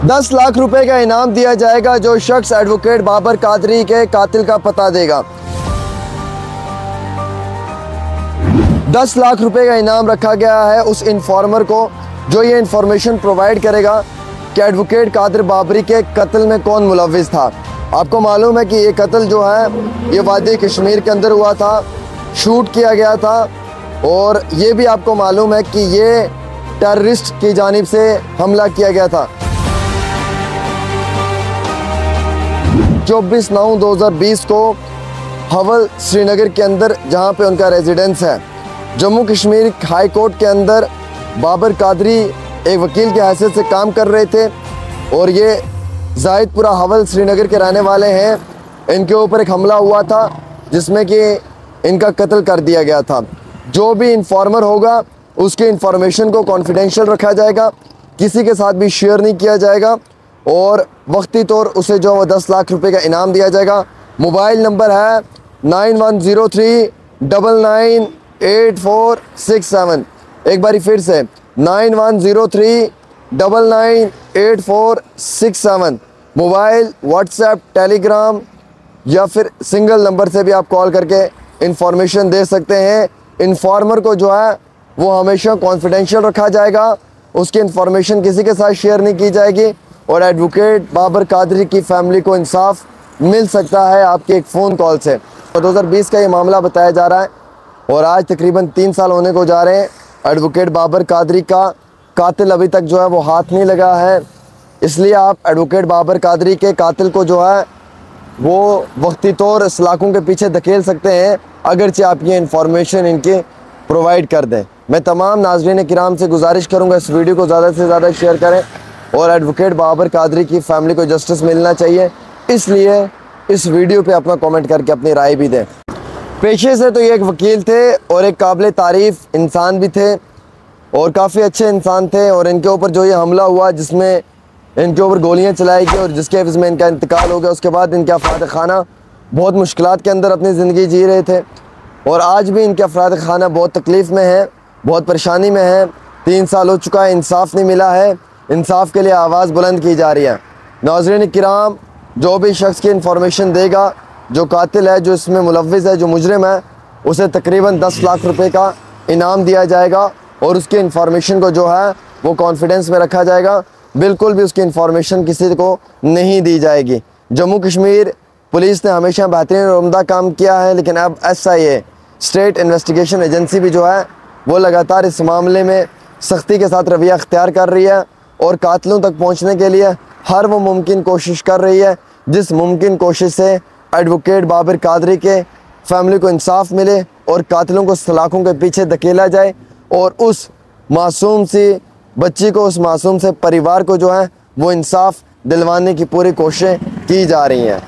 दस लाख रुपए का इनाम दिया जाएगा जो शख्स एडवोकेट बाबर कादरी के कातिल का पता देगा। दस लाख रुपए का इनाम रखा गया है उस इन्फॉर्मर को, जो ये इन्फॉर्मेशन प्रोवाइड करेगा कि एडवोकेट कादिर बाबरी के कत्ल में कौन मुलविस था। आपको मालूम है कि ये कत्ल जो है, ये वादी कश्मीर के अंदर हुआ था, शूट किया गया था, और ये भी आपको मालूम है कि ये टेररिस्ट की जानब से हमला किया गया था। चौबीस नौ 2020 को हवल श्रीनगर के अंदर, जहाँ पे उनका रेजिडेंस है। जम्मू कश्मीर हाई कोर्ट के अंदर बाबर कादरी एक वकील की हैसियत से काम कर रहे थे और ये जाहिदपुरा हवल श्रीनगर के रहने वाले हैं। इनके ऊपर एक हमला हुआ था, जिसमें कि इनका कत्ल कर दिया गया था। जो भी इंफॉर्मर होगा, उसकी इंफॉर्मेशन को कॉन्फिडेंशियल रखा जाएगा, किसी के साथ भी शेयर नहीं किया जाएगा। और वक्ती तौर उसे जो वो दस लाख रुपए का इनाम दिया जाएगा। मोबाइल नंबर है nine one zero three double nine eight four six seven. एक बारी फिर से, nine one zero three double nine eight four six seven. Mobile, WhatsApp, Telegram या फिर सिंगल नंबर से भी आप कॉल करके इंफॉर्मेशन दे सकते हैं। इन्फॉर्मर को जो है वो हमेशा कॉन्फिडेंशियल रखा जाएगा। उसकी इन्फॉर्मेशन किसी के साथ शेयर नहीं की जाएगी। और एडवोकेट बाबर कादरी की फैमिली को इंसाफ मिल सकता है आपके एक फ़ोन कॉल से। तो 2020 का ये मामला बताया जा रहा है और आज तकरीबन तीन साल होने को जा रहे हैं। एडवोकेट बाबर कादरी का कातिल अभी तक जो है वो हाथ नहीं लगा है। इसलिए आप एडवोकेट बाबर कादरी के कातिल को जो है वो वक्ती तौर सलाखों के पीछे धकेल सकते हैं, अगरचे आप ये इन्फॉर्मेशन इनके प्रोवाइड कर दें। मैं तमाम नाजरन कराम से गुजारिश करूँगा इस वीडियो को ज़्यादा से ज़्यादा शेयर करें। और एडवोकेट बाबर कादरी की फैमिली को जस्टिस मिलना चाहिए। इसलिए इस वीडियो पे अपना कमेंट करके अपनी राय भी दें। पेशे से तो ये एक वकील थे और एक काबिल तारीफ़ इंसान भी थे और काफ़ी अच्छे इंसान थे और इनके ऊपर जो ये हमला हुआ जिसमें इनके ऊपर गोलियाँ चलाई गई और जिसके एवज में इनका इंतकाल हो गया, उसके बाद इनके अफराद खाना बहुत मुश्किल के अंदर अपनी ज़िंदगी जी रहे थे। और आज भी इनके अफराद खाना बहुत तकलीफ़ में है, बहुत परेशानी में है, तीन साल हो चुका है, इंसाफ नहीं मिला है। इंसाफ के लिए आवाज़ बुलंद की जा रही है। नाजरन कराम, जो भी शख्स की इंफॉर्मेशन देगा, जो कातिल है, जो इसमें मुलविस है, जो मुजरम है, उसे तकरीबन दस लाख रुपए का इनाम दिया जाएगा और उसकी इंफॉर्मेशन को जो है, वो कॉन्फिडेंस में रखा जाएगा। बिल्कुल भी उसकी इंफॉर्मेशन किसी को नहीं दी जाएगी। जम्मू कश्मीर पुलिस ने हमेशा बेहतरीन और उमदा काम किया है, लेकिन अब S I A state investigation agency भी जो है, वो लगातार इस मामले में सख्ती के साथ रवैया अख्तियार कर रही है। और कातलों तक पहुँचने के लिए हर वो मुमकिन कोशिश कर रही है, जिस मुमकिन कोशिश से एडवोकेट बाबर कादरी के फैमिली को इंसाफ मिले और कातलों को सलाखों के पीछे धकेला जाए और उस मासूम सी बच्ची को, उस मासूम से परिवार को जो है, वो इंसाफ दिलवाने की पूरी कोशिशें की जा रही हैं।